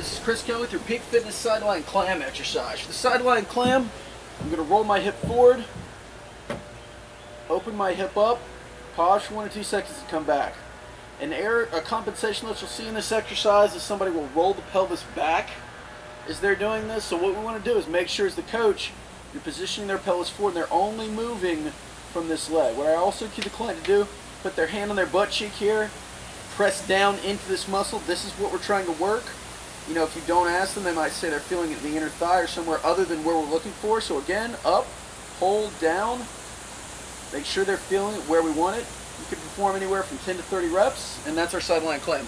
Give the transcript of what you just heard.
This is Chris Kelly with your Peak Fitness Side-lying Clam exercise. For the side-lying clam, I'm going to roll my hip forward, open my hip up, pause for one or two seconds and come back. An error, a compensation that you'll see in this exercise is somebody will roll the pelvis back as they're doing this. So what we want to do is make sure as the coach, you're positioning their pelvis forward and they're only moving from this leg. What I also cue the client to do, put their hand on their butt cheek here, press down into this muscle. This is what we're trying to work. You know, if you don't ask them, they might say they're feeling it in the inner thigh or somewhere other than where we're looking for. So again, up, hold, down. Make sure they're feeling it where we want it. You can perform anywhere from 10 to 30 reps, and that's our side-lying clam.